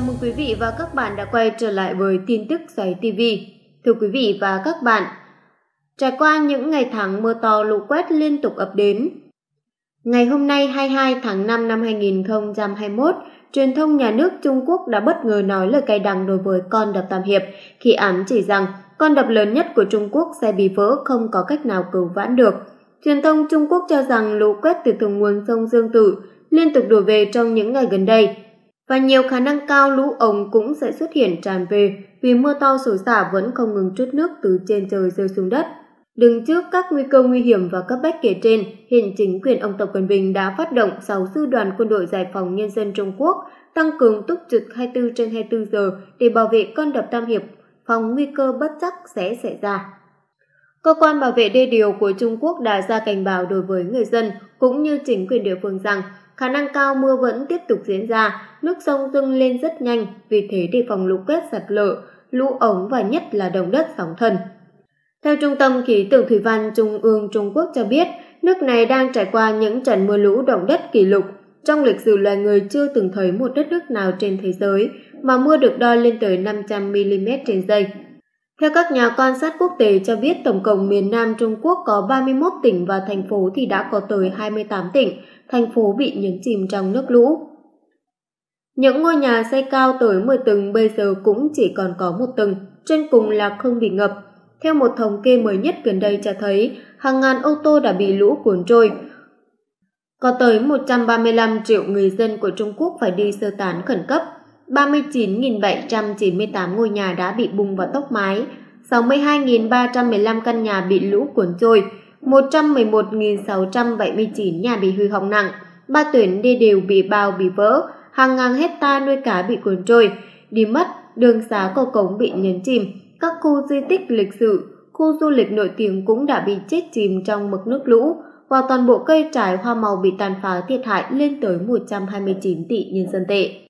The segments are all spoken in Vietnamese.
Chào mừng quý vị và các bạn đã quay trở lại với tin tức giải TV. Thưa quý vị và các bạn, trải qua những ngày tháng mưa to lũ quét liên tục ập đến, ngày hôm nay 22 tháng 5 năm 2021, truyền thông nhà nước Trung Quốc đã bất ngờ nói lời cay đắng đối với con đập Tam Hiệp khi ám chỉ rằng con đập lớn nhất của Trung Quốc sẽ bị vỡ không có cách nào cứu vãn được. Truyền thông Trung Quốc cho rằng lũ quét từ thượng nguồn sông Dương Tử liên tục đổ về trong những ngày gần đây và nhiều khả năng cao lũ ống cũng sẽ xuất hiện tràn về vì mưa to xối xả vẫn không ngừng trút nước từ trên trời rơi xuống đất. Đứng trước các nguy cơ nguy hiểm và cấp bách kể trên, hiện chính quyền ông Tập Cận Bình đã phát động 6 sư đoàn quân đội giải phóng nhân dân Trung Quốc tăng cường túc trực 24 trên 24 giờ để bảo vệ con đập Tam Hiệp, phòng nguy cơ bất chắc sẽ xảy ra. Cơ quan bảo vệ đê điều của Trung Quốc đã ra cảnh báo đối với người dân cũng như chính quyền địa phương rằng khả năng cao mưa vẫn tiếp tục diễn ra, nước sông dâng lên rất nhanh, vì thế đề phòng lũ quét sạt lở, lũ ống và nhất là động đất sóng thần. Theo Trung tâm Khí tượng Thủy văn Trung ương Trung Quốc cho biết, nước này đang trải qua những trận mưa lũ động đất kỷ lục. Trong lịch sử loài người chưa từng thấy một đất nước nào trên thế giới mà mưa được đo lên tới 500mm trên giây. Theo các nhà quan sát quốc tế cho biết, tổng cộng miền Nam Trung Quốc có 31 tỉnh và thành phố thì đã có tới 28 tỉnh, thành phố bị nhấn chìm trong nước lũ. Những ngôi nhà xây cao tới 10 tầng bây giờ cũng chỉ còn có một tầng, trên cùng là không bị ngập. Theo một thống kê mới nhất gần đây cho thấy, hàng ngàn ô tô đã bị lũ cuốn trôi. Có tới 135 triệu người dân của Trung Quốc phải đi sơ tán khẩn cấp. 39.798 ngôi nhà đã bị bùng và tốc mái, 62.315 căn nhà bị lũ cuốn trôi, 111.679 nhà bị hư hỏng nặng, ba tuyến đê đều bị bao bị vỡ, hàng ngàn hecta nuôi cá bị cuốn trôi, đi mất, đường xá cầu cống bị nhấn chìm, các khu di tích lịch sử, khu du lịch nổi tiếng cũng đã bị chết chìm trong mực nước lũ, và toàn bộ cây trái hoa màu bị tàn phá thiệt hại lên tới 129 tỷ nhân dân tệ.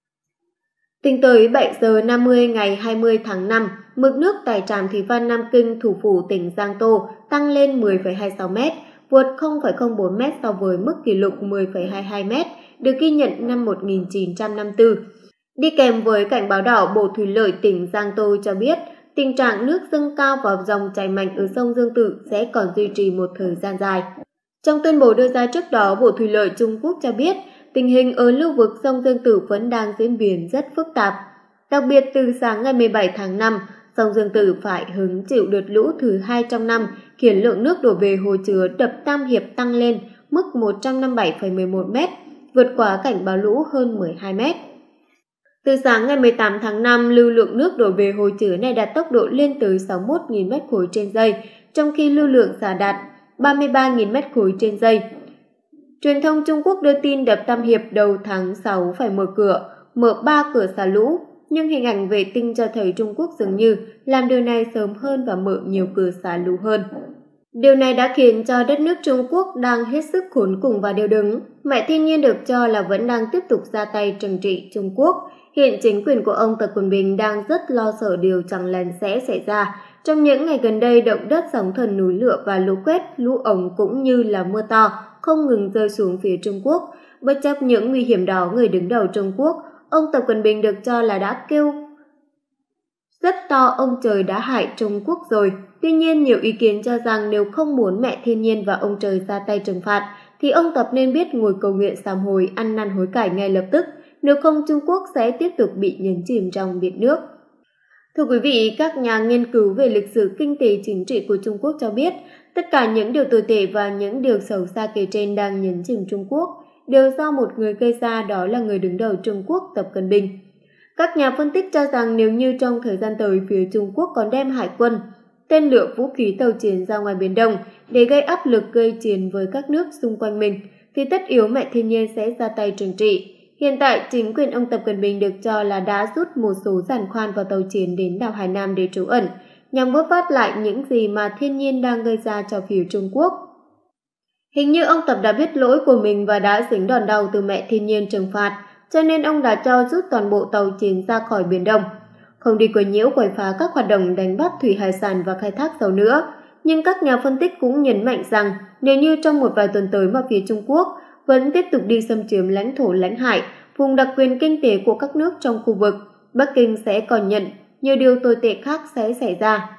Tính tới 7 giờ 50 ngày 20 tháng 5, mực nước tại trạm thủy văn Nam Kinh thủ phủ tỉnh Giang Tô tăng lên 10,26 m, vượt 0,04 m so với mức kỷ lục 10,22 m được ghi nhận năm 1954. Đi kèm với cảnh báo đỏ, Bộ Thủy lợi tỉnh Giang Tô cho biết tình trạng nước dâng cao và dòng chảy mạnh ở sông Dương Tử sẽ còn duy trì một thời gian dài. Trong tuyên bố đưa ra trước đó, Bộ Thủy lợi Trung Quốc cho biết tình hình ở lưu vực sông Dương Tử vẫn đang diễn biến rất phức tạp. Đặc biệt từ sáng ngày 17 tháng 5, sông Dương Tử phải hứng chịu đợt lũ thứ hai trong năm, khiến lượng nước đổ về hồ chứa đập Tam Hiệp tăng lên mức 157,11 m, vượt quá cảnh báo lũ hơn 12 m. Từ sáng ngày 18 tháng 5, lưu lượng nước đổ về hồ chứa này đạt tốc độ lên tới 61.000 m khối trên giây, trong khi lưu lượng xả đạt 33.000 m khối trên giây. Truyền thông Trung Quốc đưa tin đập Tam Hiệp đầu tháng 6 phải mở cửa, mở 3 cửa xả lũ, nhưng hình ảnh vệ tinh cho thấy Trung Quốc dường như làm điều này sớm hơn và mở nhiều cửa xả lũ hơn. Điều này đã khiến cho đất nước Trung Quốc đang hết sức khốn cùng và điều đứng. Mẹ thiên nhiên được cho là vẫn đang tiếp tục ra tay trừng trị Trung Quốc. Hiện chính quyền của ông Tập Cận Bình đang rất lo sợ điều chẳng lành sẽ xảy ra. Trong những ngày gần đây, động đất sóng thần núi lửa và lũ quét, lũ ống cũng như là mưa to không ngừng rơi xuống phía Trung Quốc. Bất chấp những nguy hiểm đó, người đứng đầu Trung Quốc, ông Tập Cận Bình được cho là đã kêu rất to ông trời đã hại Trung Quốc rồi. Tuy nhiên, nhiều ý kiến cho rằng nếu không muốn mẹ thiên nhiên và ông trời ra tay trừng phạt, thì ông Tập nên biết ngồi cầu nguyện sám hối ăn năn hối cải ngay lập tức, nếu không Trung Quốc sẽ tiếp tục bị nhấn chìm trong biển nước. Thưa quý vị, các nhà nghiên cứu về lịch sử kinh tế chính trị của Trung Quốc cho biết, tất cả những điều tồi tệ và những điều xấu xa kể trên đang nhấn chìm Trung Quốc đều do một người gây ra đó là người đứng đầu Trung Quốc Tập Cận Bình. Các nhà phân tích cho rằng nếu như trong thời gian tới phía Trung Quốc còn đem hải quân, tên lửa vũ khí tàu chiến ra ngoài Biển Đông để gây áp lực gây chiến với các nước xung quanh mình, thì tất yếu mẹ thiên nhiên sẽ ra tay trừng trị. Hiện tại, chính quyền ông Tập Cận Bình được cho là đã rút một số giàn khoan vào tàu chiến đến đảo Hải Nam để trú ẩn, nhằm vớt vát lại những gì mà thiên nhiên đang gây ra cho phía Trung Quốc. Hình như ông Tập đã biết lỗi của mình và đã dính đòn đầu từ mẹ thiên nhiên trừng phạt, cho nên ông đã cho rút toàn bộ tàu chiến ra khỏi Biển Đông. Không đi quấy nhiễu quấy phá các hoạt động đánh bắt thủy hải sản và khai thác dầu nữa. Nhưng các nhà phân tích cũng nhấn mạnh rằng nếu như trong một vài tuần tới mà phía Trung Quốc vẫn tiếp tục đi xâm chiếm lãnh thổ lãnh hải, vùng đặc quyền kinh tế của các nước trong khu vực, Bắc Kinh sẽ còn nhận nhiều điều tồi tệ khác sẽ xảy ra.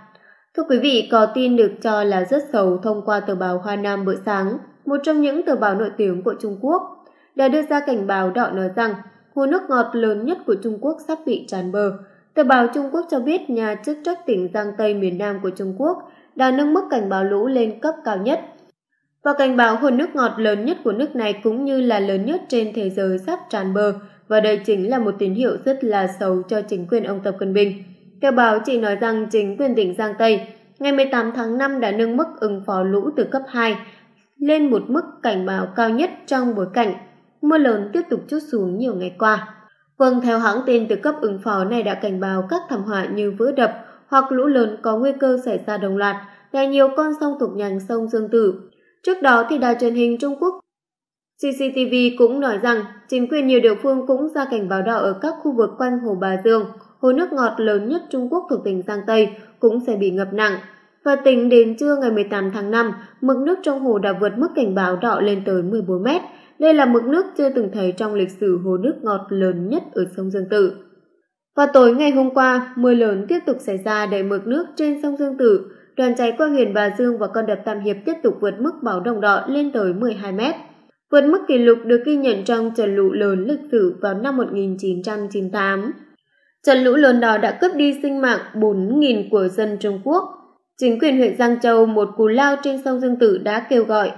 Thưa quý vị, có tin được cho là rất xấu thông qua tờ báo Hoa Nam bữa sáng, một trong những tờ báo nổi tiếng của Trung Quốc, đã đưa ra cảnh báo đỏ nói rằng hồ nước ngọt lớn nhất của Trung Quốc sắp bị tràn bờ. Tờ báo Trung Quốc cho biết nhà chức trách tỉnh Giang Tây miền Nam của Trung Quốc đã nâng mức cảnh báo lũ lên cấp cao nhất. Và cảnh báo hồ nước ngọt lớn nhất của nước này cũng như là lớn nhất trên thế giới sắp tràn bờ, và đây chính là một tín hiệu rất là xấu cho chính quyền ông Tập Cận Bình. Theo báo chỉ nói rằng chính quyền tỉnh Giang Tây ngày 18 tháng 5 đã nâng mức ứng phó lũ từ cấp 2 lên một mức cảnh báo cao nhất trong bối cảnh mưa lớn tiếp tục chút xuống nhiều ngày qua. Vâng, theo hãng tin từ cấp ứng phó này đã cảnh báo các thảm họa như vỡ đập hoặc lũ lớn có nguy cơ xảy ra đồng loạt tại nhiều con sông thuộc nhánh sông Dương Tử. Trước đó thì đài truyền hình Trung Quốc CCTV cũng nói rằng chính quyền nhiều địa phương cũng ra cảnh báo đỏ ở các khu vực quanh Hồ Bà Dương, hồ nước ngọt lớn nhất Trung Quốc thuộc tỉnh Giang Tây cũng sẽ bị ngập nặng. Và tính đến trưa ngày 18 tháng 5, mực nước trong hồ đã vượt mức cảnh báo đỏ lên tới 14 mét. Đây là mực nước chưa từng thấy trong lịch sử hồ nước ngọt lớn nhất ở sông Dương Tử. Vào tối ngày hôm qua, mưa lớn tiếp tục xảy ra đầy mực nước trên sông Dương Tử. Đoàn chảy qua huyện Bà Dương và con đập Tam Hiệp tiếp tục vượt mức báo động đỏ lên tới 12 mét. Vượt mức kỷ lục được ghi nhận trong trận lũ lớn lịch sử vào năm 1998. Trận lũ lớn đó đã cướp đi sinh mạng 4.000 của dân Trung Quốc. Chính quyền huyện Giang Châu, một cú lao trên sông Dương Tử đã kêu gọi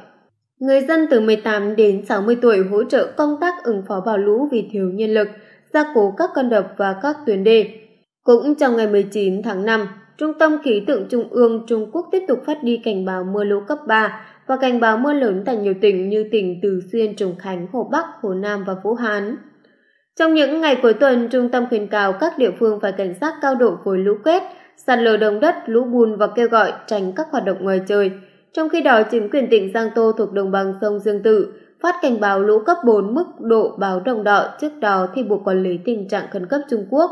người dân từ 18 đến 60 tuổi hỗ trợ công tác ứng phó bão lũ vì thiếu nhân lực, gia cố các con đập và các tuyến đê. Cũng trong ngày 19 tháng 5, Trung tâm Khí tượng Trung ương Trung Quốc tiếp tục phát đi cảnh báo mưa lũ cấp 3 và cảnh báo mưa lớn tại nhiều tỉnh như tỉnh Từ Xuyên, Trùng Khánh, Hồ Bắc, Hồ Nam và Vũ Hán. Trong những ngày cuối tuần, trung tâm khuyến cáo các địa phương phải cảnh giác cao độ với lũ quét, sạt lở đồng đất, lũ bùn và kêu gọi tránh các hoạt động ngoài trời. Trong khi đó, chính quyền tỉnh Giang Tô thuộc đồng bằng sông Dương Tử phát cảnh báo lũ cấp 4 mức độ báo động đỏ trước đó thì buộc quản lý tình trạng khẩn cấp Trung Quốc.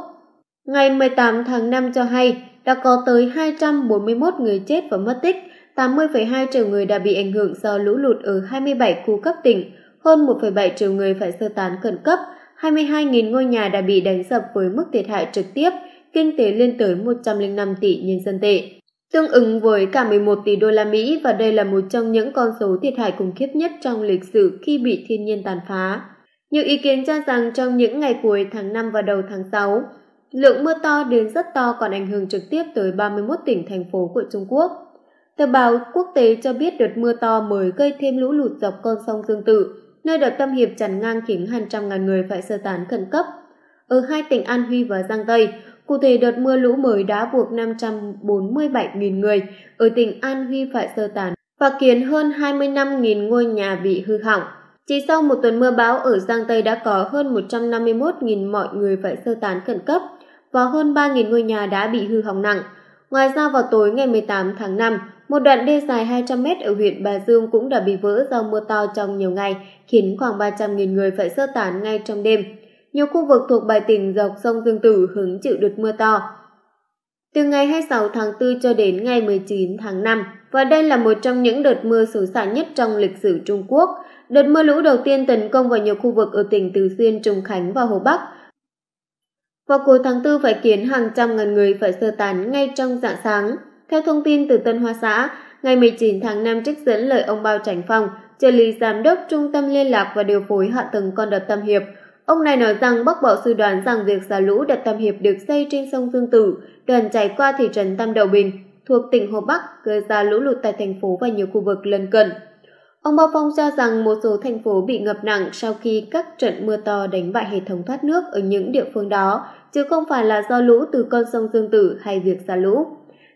Ngày 18 tháng 5 cho hay đã có tới 241 người chết và mất tích, 80,2 triệu người đã bị ảnh hưởng do lũ lụt ở 27 khu cấp tỉnh, hơn 1,7 triệu người phải sơ tán khẩn cấp, 22.000 ngôi nhà đã bị đánh sập với mức thiệt hại trực tiếp, kinh tế lên tới 105 tỷ nhân dân tệ, tương ứng với cả 11 tỷ đô la Mỹ và đây là một trong những con số thiệt hại khủng khiếp nhất trong lịch sử khi bị thiên nhiên tàn phá. Nhiều ý kiến cho rằng trong những ngày cuối tháng 5 và đầu tháng 6, lượng mưa to đến rất to còn ảnh hưởng trực tiếp tới 31 tỉnh thành phố của Trung Quốc. Tờ báo quốc tế cho biết đợt mưa to mới gây thêm lũ lụt dọc con sông Dương Tử, nơi đợt tâm hiệp chắn ngang khiến hàng trăm ngàn người phải sơ tán khẩn cấp. Ở hai tỉnh An Huy và Giang Tây, cụ thể đợt mưa lũ mới đã buộc 547.000 người ở tỉnh An Huy phải sơ tán và khiến hơn 25.000 ngôi nhà bị hư hỏng. Chỉ sau một tuần mưa bão ở Giang Tây đã có hơn 151.000 mọi người phải sơ tán khẩn cấp và hơn 3.000 ngôi nhà đã bị hư hỏng nặng. Ngoài ra vào tối ngày 18 tháng 5, một đoạn đê dài 200 mét ở huyện Bà Dương cũng đã bị vỡ do mưa to trong nhiều ngày, khiến khoảng 300.000 người phải sơ tán ngay trong đêm. Nhiều khu vực thuộc bài tỉnh dọc sông Dương Tử hứng chịu đợt mưa to. Từ ngày 26 tháng 4 cho đến ngày 19 tháng 5, và đây là một trong những đợt mưa xối xả nhất trong lịch sử Trung Quốc. Đợt mưa lũ đầu tiên tấn công vào nhiều khu vực ở tỉnh Từ Xuyên, Trùng Khánh và Hồ Bắc. Vào cuối tháng 4 phải khiến hàng trăm ngàn người phải sơ tán ngay trong dạng sáng. Theo thông tin từ Tân Hoa Xã, ngày 19 tháng 5 trích dẫn lời ông Bao Tránh Phong, trợ lý giám đốc Trung tâm Liên lạc và Điều phối Hạ tầng Con đập Tam Hiệp, Ông này nói rằng Bắc Bộ suy đoán rằng việc xả lũ đập Tam Hiệp được xây trên sông Dương Tử, đoàn chảy qua thị trấn Tam Đầu Bình, thuộc tỉnh Hồ Bắc, gây ra lũ lụt tại thành phố và nhiều khu vực lân cận. Ông Bao Phong cho rằng một số thành phố bị ngập nặng sau khi các trận mưa to đánh bại hệ thống thoát nước ở những địa phương đó, chứ không phải là do lũ từ con sông Dương Tử hay việc xả lũ.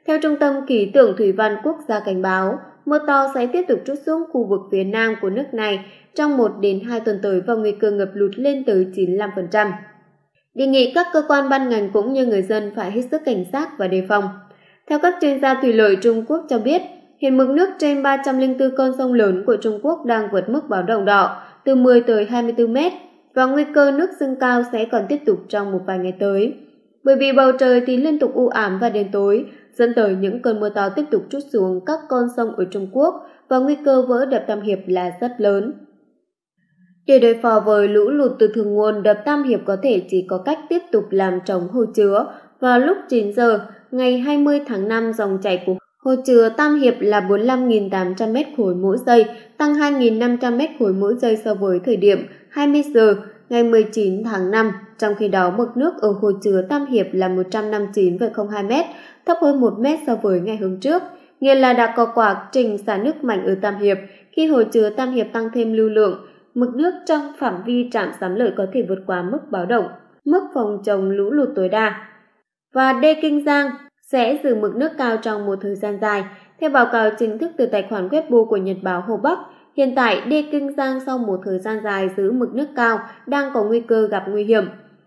Theo Trung tâm Khí tượng Thủy văn Quốc gia cảnh báo, mưa to sẽ tiếp tục trút xuống khu vực phía nam của nước này trong 1 đến 2 tuần tới và nguy cơ ngập lụt lên tới 95%. Đề nghị các cơ quan ban ngành cũng như người dân phải hết sức cảnh giác và đề phòng. Theo các chuyên gia thủy lợi Trung Quốc cho biết, hiện mực nước trên 304 con sông lớn của Trung Quốc đang vượt mức báo động đỏ từ 10 tới 24 mét và nguy cơ nước dâng cao sẽ còn tiếp tục trong một vài ngày tới. Bởi vì bầu trời thì liên tục u ám và đêm tối, dẫn tới những cơn mưa to tiếp tục trút xuống các con sông ở Trung Quốc và nguy cơ vỡ đập Tam Hiệp là rất lớn. Để đối phó với lũ lụt từ thượng nguồn, đập Tam Hiệp có thể chỉ có cách tiếp tục làm trống hồ chứa. Vào lúc 9 giờ, ngày 20 tháng 5, dòng chảy của hồ chứa Tam Hiệp là 45.800 m khối mỗi giây, tăng 2.500 m khối mỗi giây so với thời điểm 20 giờ ngày 19 tháng 5. Trong khi đó, mực nước ở hồ chứa Tam Hiệp là 159,02 m, thấp hơn 1 m so với ngày hôm trước. Nghĩa là đã có quá trình xả nước mạnh ở Tam Hiệp. Khi hồ chứa Tam Hiệp tăng thêm lưu lượng, mực nước trong phạm vi trạm xám lợi có thể vượt qua mức báo động, mức phòng chống lũ lụt tối đa. Và đê Kinh Giang sẽ giữ mực nước cao trong một thời gian dài. Theo báo cáo chính thức từ tài khoản Weibo của Nhật báo Hồ Bắc, hiện tại đê Kinh Giang sau một thời gian dài giữ mực nước cao đang có nguy cơ gặp nguy hiểm.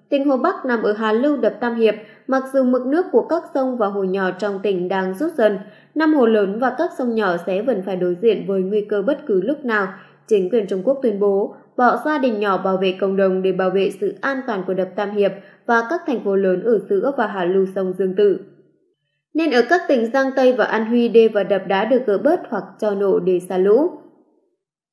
Tỉnh Hồ Bắc nằm ở Hà Lưu đập Tam Hiệp, mặc dù mực nước của các sông và hồ nhỏ trong tỉnh đang rút dần, năm hồ lớn và các sông nhỏ sẽ vẫn phải đối diện với nguy cơ bất cứ lúc nào Chính quyền Trung Quốc tuyên bố bỏ gia đình nhỏ bảo vệ cộng đồng để bảo vệ sự an toàn của đập Tam Hiệp và các thành phố lớn ở giữa và hạ lưu sông Dương Tử. Nên ở các tỉnh Giang Tây và An Huy đê và đập đã được gỡ bớt hoặc cho nổ để xả lũ.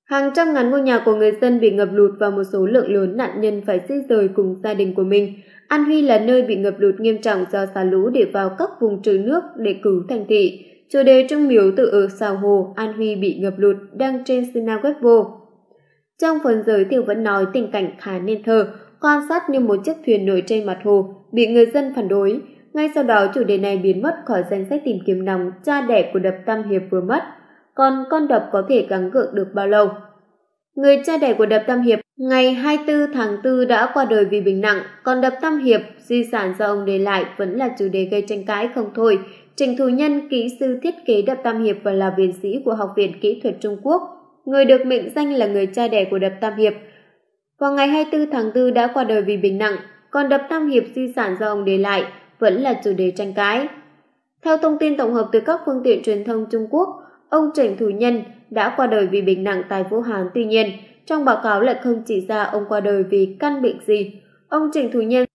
Hàng trăm ngàn ngôi nhà của người dân bị ngập lụt và một số lượng lớn nạn nhân phải di rời cùng gia đình của mình. An Huy là nơi bị ngập lụt nghiêm trọng do xả lũ để vào các vùng trữ nước để cứu thành thị. Chủ đề trong miếu tự ở Sào Hồ, An Huy bị ngập lụt đăng trên Sina Trong phần giới thiệu vẫn nói tình cảnh khá nên thơ, quan sát như một chiếc thuyền nổi trên mặt hồ, bị người dân phản đối. Ngay sau đó chủ đề này biến mất khỏi danh sách tìm kiếm nóng cha đẻ của đập Tam Hiệp vừa mất. Còn con đập có thể gắng gượng được bao lâu? Người cha đẻ của đập Tam Hiệp ngày 24 tháng 4 đã qua đời vì bệnh nặng, còn đập Tam Hiệp, di sản do ông để lại vẫn là chủ đề gây tranh cãi không thôi. Trình Thù Nhân, kỹ sư thiết kế đập Tam Hiệp và là viện sĩ của Học viện Kỹ thuật Trung Quốc, người được mệnh danh là người cha đẻ của đập Tam Hiệp. Vào ngày 24 tháng 4 đã qua đời vì bệnh nặng, còn đập Tam Hiệp di sản do ông để lại vẫn là chủ đề tranh cãi. Theo thông tin tổng hợp từ các phương tiện truyền thông Trung Quốc, ông Trịnh Thủ Nhân đã qua đời vì bệnh nặng tại Vũ Hán. Tuy nhiên, trong báo cáo lại không chỉ ra ông qua đời vì căn bệnh gì. Ông Trịnh Thủ Nhân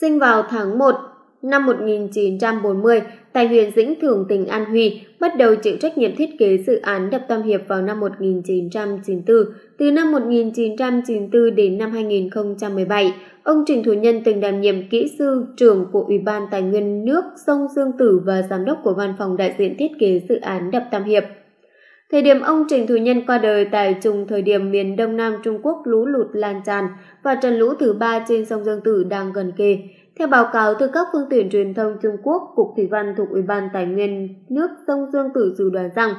sinh vào tháng 1 năm 1940 tại huyện Dĩnh Thường tỉnh An Huy, bắt đầu chịu trách nhiệm thiết kế dự án đập Tam Hiệp vào năm 1994. Từ năm 1994 đến năm 2017, ông Trình Thủ Nhân từng đảm nhiệm kỹ sư trưởng của Ủy ban Tài nguyên nước sông Dương Tử và giám đốc của văn phòng đại diện thiết kế dự án đập Tam Hiệp. Thời điểm ông Trình Thủ Nhân qua đời tại trùng thời điểm miền Đông Nam Trung Quốc lũ lụt lan tràn và trận lũ thứ ba trên sông Dương Tử đang gần kề. Theo báo cáo từ các phương tiện truyền thông Trung Quốc, Cục Thủy văn thuộc Ủy ban Tài nguyên nước sông Dương Tử dự đoán rằng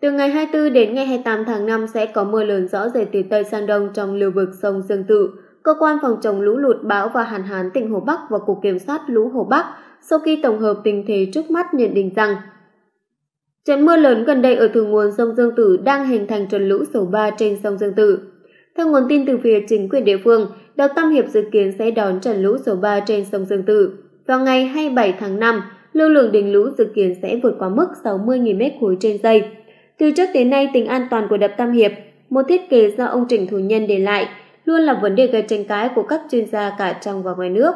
từ ngày 24 đến ngày 28 tháng 5 sẽ có mưa lớn rõ rệt từ Tây sang Đông trong lưu vực sông Dương Tử. Cơ quan phòng chống lũ lụt bão và hạn hán tỉnh Hồ Bắc và Cục Kiểm soát lũ Hồ Bắc sau khi tổng hợp tình thế trước mắt nhận định rằng trận mưa lớn gần đây ở thượng nguồn sông Dương Tử đang hình thành trận lũ số 3 trên sông Dương Tử. Theo nguồn tin từ phía chính quyền địa phương, đập Tam Hiệp dự kiến sẽ đón trận lũ số 3 trên sông Dương Tử. Vào ngày 27 tháng 5, lưu lượng đỉnh lũ dự kiến sẽ vượt qua mức 60.000 mét khối trên giây. Từ trước đến nay, tính an toàn của đập Tam Hiệp, một thiết kế do ông Trịnh Thủ Nhân để lại, luôn là vấn đề gây tranh cãi của các chuyên gia cả trong và ngoài nước.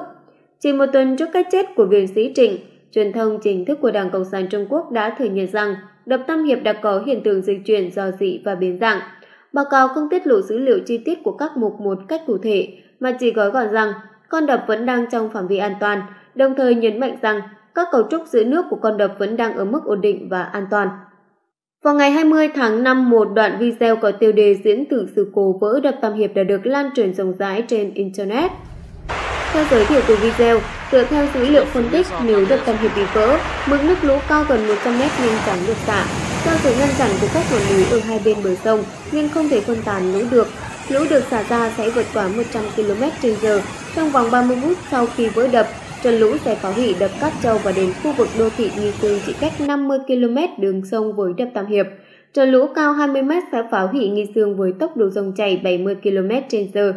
Chỉ một tuần trước cái chết của viện sĩ Trịnh, truyền thông chính thức của Đảng Cộng sản Trung Quốc đã thừa nhận rằng đập Tam Hiệp đã có hiện tượng dịch chuyển do dị và biến dạng. Báo cáo không tiết lộ dữ liệu chi tiết của các mục một cách cụ thể, mà chỉ gói gọn rằng con đập vẫn đang trong phạm vi an toàn, đồng thời nhấn mạnh rằng các cấu trúc giữ nước của con đập vẫn đang ở mức ổn định và an toàn. Vào ngày 20 tháng 5, một đoạn video có tiêu đề diễn thử sự cố vỡ đập Tam Hiệp đã được lan truyền rộng rãi trên Internet. Theo giới thiệu của video, dựa theo dữ liệu phân tích, nếu đập Tam Hiệp bị vỡ, mực nước lũ cao gần 100 mét nhanh chóng được xả. Do sự ngăn chặn của các ngọn núi ở hai bên bờ sông, nhưng không thể phân tán lũ được, lũ được xả ra sẽ vượt quá 100 km/h trong vòng 30 phút sau khi vỡ đập. Trận lũ sẽ phá hủy đập Cát Châu và đến khu vực đô thị Nghi Sương chỉ cách 50 km đường sông với đập Tam Hiệp. Trận lũ cao 20 m sẽ phá hủy Nghi Sương với tốc độ dòng chảy 70 km/h.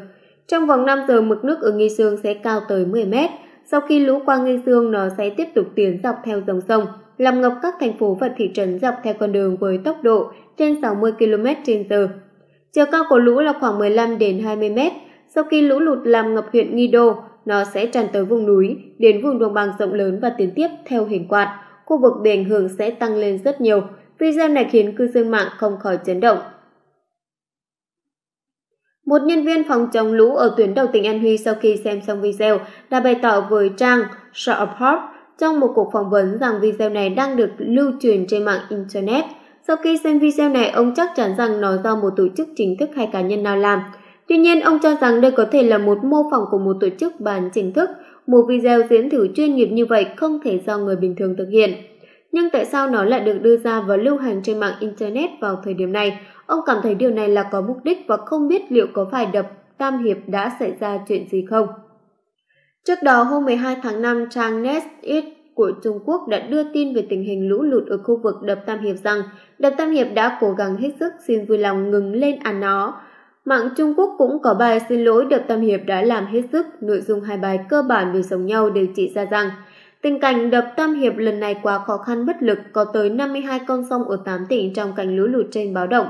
Trong vòng 5 giờ mực nước ở Nghi Sương sẽ cao tới 10m. Sau khi lũ qua Nghi Sương, nó sẽ tiếp tục tiến dọc theo dòng sông, làm ngập các thành phố và thị trấn dọc theo con đường với tốc độ trên 60 km/h. Chiều cao của lũ là khoảng 15 đến 20 mét. Sau khi lũ lụt làm ngập huyện Nghi Đô, nó sẽ tràn tới vùng núi, đến vùng đồng bằng rộng lớn và tiến tiếp theo hình quạt. Khu vực bị ảnh hưởng sẽ tăng lên rất nhiều. Video này khiến cư dân mạng không khỏi chấn động. Một nhân viên phòng chống lũ ở tuyến đầu tỉnh An Huy sau khi xem xong video đã bày tỏ với trang Sharport trong một cuộc phỏng vấn rằng video này đang được lưu truyền trên mạng Internet. Sau khi xem video này, ông chắc chắn rằng nó do một tổ chức chính thức hay cá nhân nào làm. Tuy nhiên, ông cho rằng đây có thể là một mô phỏng của một tổ chức bán chính thức. Một video diễn thử chuyên nghiệp như vậy không thể do người bình thường thực hiện. Nhưng tại sao nó lại được đưa ra và lưu hành trên mạng Internet vào thời điểm này? Ông cảm thấy điều này là có mục đích và không biết liệu có phải đập Tam Hiệp đã xảy ra chuyện gì không. Trước đó, hôm 12 tháng 5, trang NetEase của Trung Quốc đã đưa tin về tình hình lũ lụt ở khu vực đập Tam Hiệp rằng đập Tam Hiệp đã cố gắng hết sức xin vui lòng ngừng lên án nó. Mạng Trung Quốc cũng có bài xin lỗi đập Tam Hiệp đã làm hết sức, nội dung hai bài cơ bản về giống nhau đều chỉ ra rằng tình cảnh đập Tam Hiệp lần này quá khó khăn bất lực, có tới 52 con sông ở 8 tỉnh trong cảnh lũ lụt trên báo động.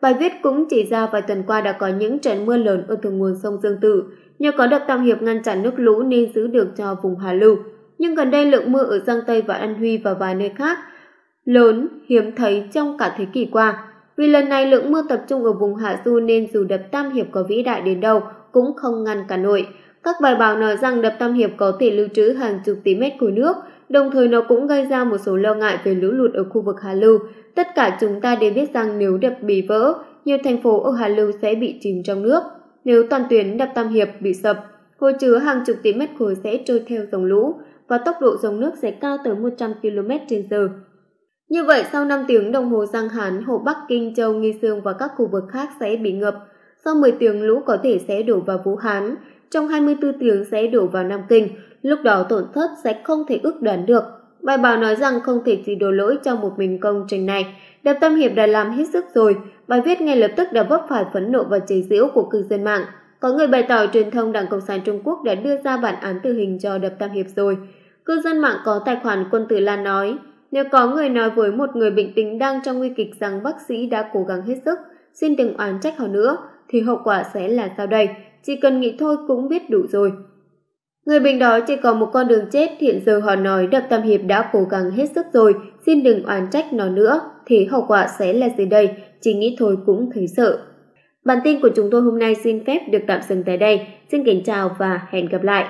Bài viết cũng chỉ ra vài tuần qua đã có những trận mưa lớn ở thượng nguồn sông Dương Tử, nhờ có đập Tam Hiệp ngăn chặn nước lũ nên giữ được cho vùng hạ Lưu. Nhưng gần đây lượng mưa ở Giang Tây và An Huy và vài nơi khác lớn hiếm thấy trong cả thế kỷ qua. Vì lần này lượng mưa tập trung ở vùng Hạ Du nên dù đập Tam Hiệp có vĩ đại đến đâu cũng không ngăn cả nổi. Các bài báo nói rằng đập Tam Hiệp có thể lưu trữ hàng chục tỷ mét khối nước, đồng thời nó cũng gây ra một số lo ngại về lũ lụt ở khu vực Hà Lưu. Tất cả chúng ta đều biết rằng nếu đập bị vỡ, nhiều thành phố ở Hà Lưu sẽ bị chìm trong nước. Nếu toàn tuyến đập Tam Hiệp bị sập, hồ chứa hàng chục tỷ mét khối sẽ trôi theo dòng lũ và tốc độ dòng nước sẽ cao tới 100 km h Như vậy, sau 5 tiếng đồng hồ Giang Hán, hồ Bắc Kinh, Châu, Nghi Sương và các khu vực khác sẽ bị ngập. Sau 10 tiếng lũ có thể sẽ đổ vào Vũ Hán, trong 24 tiếng sẽ đổ vào Nam Kinh, lúc đó tổn thất sẽ không thể ước đoán được. Bài báo nói rằng không thể chỉ đổ lỗi cho một mình công trình này. Đập Tâm Hiệp đã làm hết sức rồi. Bài viết ngay lập tức đã vấp phải phẫn nộ và chế giễu của cư dân mạng. Có người bày tỏ truyền thông Đảng Cộng sản Trung Quốc đã đưa ra bản án tử hình cho đập Tam Hiệp rồi. Cư dân mạng có tài khoản quân tử Lan nói, nếu có người nói với một người bệnh tính đang trong nguy kịch rằng bác sĩ đã cố gắng hết sức, xin đừng oán trách họ nữa, thì hậu quả sẽ là sao đây? Chỉ cần nghĩ thôi cũng biết đủ rồi. Người bệnh đó chỉ còn một con đường chết, hiện giờ họ nói đập Tam Hiệp đã cố gắng hết sức rồi, xin đừng oán trách nó nữa, thì hậu quả sẽ là gì đây? Chỉ nghĩ thôi cũng thấy sợ. Bản tin của chúng tôi hôm nay xin phép được tạm dừng tại đây. Xin kính chào và hẹn gặp lại.